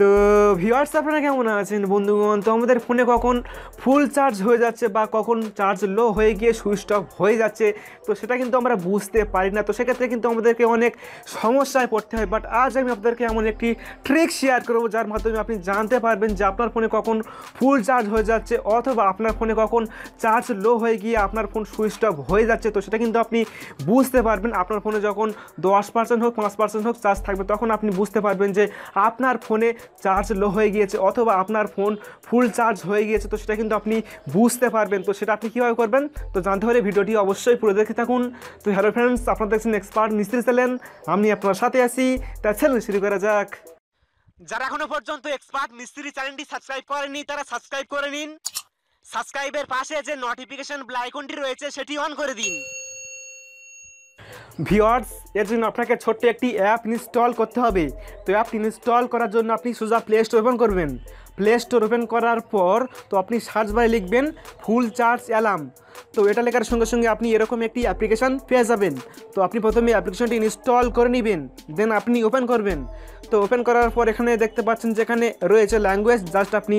তো ভিউয়ার্স আপনারা কেমন আছেন? বন্ধুগণ, তো আমাদের ফোনে কখন ফুল চার্জ হয়ে যাচ্ছে বা কখন চার্জ লো হয়ে গিয়ে সুইচ অফ হয়ে যাচ্ছে, তো সেটা কিন্তু আমরা বুঝতে পারি না। তো সেক্ষেত্রে কিন্তু আমাদেরকে অনেক সমস্যায় পড়তে হয়। বাট আজ আমি আপনাদেরকে এমন একটি ট্রিক শেয়ার করব, যার মাধ্যমে আপনি জানতে পারবেন যে আপনার ফোনে কখন ফুল চার্জ হয়ে যাচ্ছে অথবা আপনার ফোনে কখন চার্জ লো হয়ে গিয়ে আপনার ফোন সুইচ অফ হয়ে যাচ্ছে। তো সেটা কিন্তু আপনি বুঝতে পারবেন। আপনার ফোনে যখন দশ পার্সেন্ট হোক, পাঁচ পার্সেন্ট হোক চার্জ থাকবে, তখন আপনি বুঝতে পারবেন যে আপনার ফোনে চার্জ লো হয়ে গিয়েছে অথবা আপনার ফোন ফুল চার্জ হয়ে গিয়েছে, তো সেটা কিন্তু আপনি বুঝতে পারবেন। তো সেটা আপনি কীভাবে করবেন? তো জানতে হলে ভিডিওটি অবশ্যই পুরো দেখে থাকুন। তো হ্যালো ফ্রেন্ডস আপনারা দেখছেন এক্সপার্ট মিস্ত্রি চ্যানেল। আমি আপনার সাথে আছি, তা চ্যানেল শুরু করা যাক। যারা এখনও পর্যন্ত এক্সপার্ট মিস্ত্রি চ্যানেলটি সাবস্ক্রাইব করেনি তারা সাবস্ক্রাইব করে নিন। সাবস্ক্রাইবের পাশে যে নোটিফিকেশন বেল আইকনটি রয়েছে, সেটি অন করে দিন। ভিওয়ার্স এর জন্য আপনাকে ছোট্ট একটি অ্যাপ ইনস্টল করতে হবে। তো অ্যাপটি ইনস্টল করার জন্য আপনি সোজা প্লে স্টোর ওপেন করবেন। প্লে স্টোর ওপেন করার পর তো আপনি সার্চ বারে লিখবেন ফুল চার্জ অ্যালার্ম তো এটা লেখার সঙ্গে সঙ্গে আপনি এরকম একটি অ্যাপ্লিকেশান পেয়ে যাবেন। তো আপনি প্রথমে অ্যাপ্লিকেশনটি ইনস্টল করে নেবেন দেন আপনি ওপেন করবেন। তো ওপেন করার পর এখানে দেখতে পাচ্ছেন যেখানে রয়েছে ল্যাঙ্গুয়েজ জাস্ট আপনি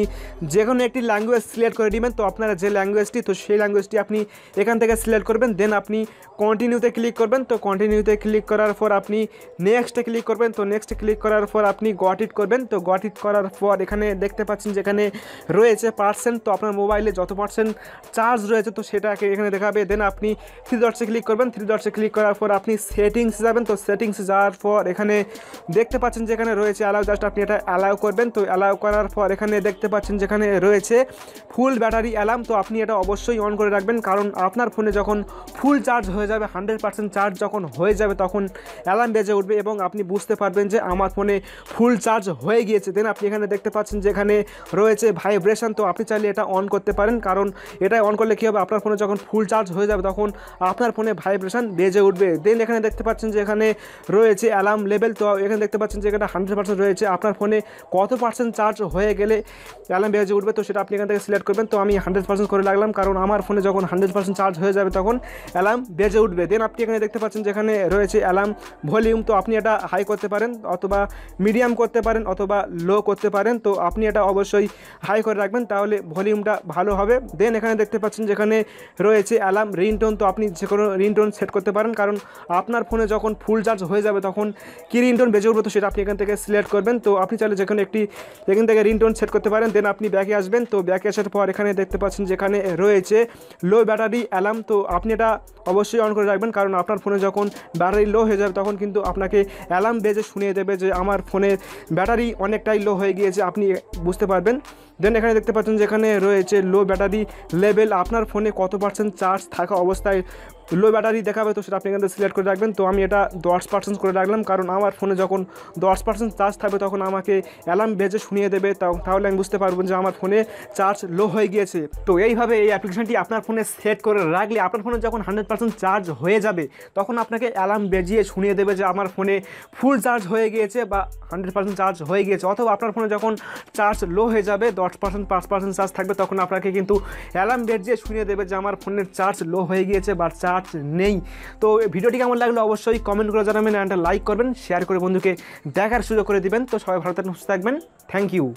যে কোনো একটি ল্যাঙ্গুয়েজ সিলেক্ট করে নেবেন। তো আপনারা যে ল্যাঙ্গুয়েজটি তো সেই ল্যাঙ্গুয়েজটি আপনি এখান থেকে সিলেক্ট করবেন দেন আপনি কন্টিনিউতে ক্লিক করবেন। তো কন্টিনিউতে ক্লিক করার পর আপনি নেক্সটে ক্লিক করবেন। তো নেক্সটে ক্লিক করার পর আপনি গট ইট করবেন। তো গট ইট করার পর এখানে দেখতে পাচ্ছেন যেখানে রয়েছে পার্সেন্ট। তো আপনার মোবাইলে যত পার্সেন্ট চার্জ রয়েছে, তো সেটাকে এখানে দেখাবে। দেন আপনি থ্রি ডটসে ক্লিক করবেন। থ্রি ডটসে ক্লিক করার পর আপনি সেটিংস যাবেন। তো সেটিংস যাওয়ার পর এখানে দেখতে পাচ্ছেন যেখানে রয়েছে অ্যালাউ জাস্ট আপনি এটা অ্যালাউ করবেন। তো অ্যালাউ করার পর এখানে দেখতে পাচ্ছেন যেখানে রয়েছে ফুল ব্যাটারি অ্যালার্ম তো আপনি এটা অবশ্যই অন করে রাখবেন। কারণ আপনার ফোনে যখন ফুল চার্জ হয়ে যাবে হান্ড্রেড পার্সেন্ট চার্জ যখন হয়ে যাবে, তখন অ্যালার্ম বেজে উঠবে এবং আপনি বুঝতে পারবেন যে আমার ফোনে ফুল চার্জ হয়ে গিয়েছে। দেন আপনি এখানে দেখতে পাচ্ছেন যেখানে রয়েছে। ভাইব্রেশন তো আপনি চাইলে এটা অন করতে পারেন। কারণ এটা অন করলে কী হবে? আপনার ফোনে যখন ফুল চার্জ হয়ে যাবে, তখন আপনার ফোনে ভাইব্রেশন বেজে উঠবে। দেন এখানে দেখতে পাচ্ছেন যে এখানে রয়েছে অ্যালার্ম লেভেল তো এখানে দেখতে পাচ্ছেন যে এখানে হান্ড্রেড পার্সেন্ট রয়েছে। আপনার ফোনে কত পার্সেন্ট চার্জ হয়ে গেলে অ্যালার্ম বেজে উঠবে? তো সেটা আপনি এখান থেকে সিলেক্ট করবেন। তো আমি হান্ড্রেড পার্সেন্ট করে লাগলাম। কারণ আমার ফোনে যখন হান্ড্রেড পার্সেন্ট চার্জ হয়ে যাবে, তখন অ্যালার্ম বেজে উঠবে। দেন আপনি এখানে দেখতে পাচ্ছেন যেখানে রয়েছে অ্যালার্ম ভলিউম তো আপনি এটা হাই করতে পারেন অথবা মিডিয়াম করতে পারেন অথবা লো করতে পারেন। তো আপনি এটা অবশ্যই হাই করে রাখবেন, তাহলে ভলিউমটা ভালো হবে। দেন এখানে দেখতে পাচ্ছেন যেখানে রয়েছে অ্যালার্ম রিংটোন তো আপনি যে কোনো রিংটোন সেট করতে পারেন, কারণ আপনার ফোনে যখন ফুল চার্জ হয়ে যাবে, তখন কী রিংটোন বেজে উঠবে, তো সেটা আপনি এখান থেকে সিলেক্ট করবেন। তো আপনি চাইলে যেখানে একটি এখান থেকে রিংটোন সেট করতে পারেন দেন আপনি ব্যাকে আসবেন। তো ব্যাকে আসার পর এখানে দেখতে পাচ্ছেন যেখানে রয়েছে লো ব্যাটারি অ্যালার্ম তো আপনি এটা অবশ্যই অন করে রাখবেন, কারণ আপনার ফোনে যখন ব্যাটারি লো হয়ে যাবে, তখন কিন্তু আপনাকে অ্যালার্ম বেজে শুনিয়ে দেবে যে আমার ফোনের ব্যাটারি অনেকটাই লো হয়ে গিয়েছে, আপনি বুঝতে পারবেন। দেন এখানে দেখতে পাচ্ছেন যেখানে রয়েছে লো ব্যাটারি লেভেল আপনার ফোনে কত পার্সেন্ট চার্জ থাকা অবস্থায় লো ব্যাটারি দেখাবে, তো সেটা আপনি এখানে সিলেক্ট করে রাখবেন। তো আমি এটা দশ পার্সেন্ট করে রাখলাম, কারণ আমার ফোনে যখন দশ পার্সেন্ট চার্জ থাকবে, তখন আমাকে অ্যালার্ম বেজে শুনিয়ে দেবে। তাহলে আমি বুঝতে পারব যে আমার ফোনে চার্জ লো হয়ে গিয়েছে। তো এইভাবে এই অ্যাপ্লিকেশনটি আপনার ফোনে সেট করে রাখলে, আপনার ফোনে যখন হান্ড্রেড পার্সেন্ট চার্জ হয়ে যাবে, তখন আপনাকে অ্যালার্ম বেজিয়ে শুনিয়ে দেবে যে আমার ফোনে ফুল চার্জ হয়ে গিয়েছে বা হান্ড্রেড পার্সেন্ট চার্জ হয়ে গিয়েছে। অথবা আপনার ফোনে যখন চার্জ লো হয়ে যাবে, দশ পার্সেন্ট পাঁচ পার্সেন্ট চার্জ থাকবে, তখন আপনাকে কিন্তু অ্যালার্ম বেজিয়ে শুনিয়ে দেবে যে আমার ফোনের চার্জ লো হয়ে গিয়েছে বা চার্জ নেই। তো ভিডিওটি কেমন লাগল অবশ্যই কমেন্ট করে জানাবেন একটা লাইক করবেন শেয়ার করে বন্ধুকে দেখার সুযোগ করে দিবেন। তো সবাই ভালো থাকবেন, সুস্থ থাকবেন। Thank you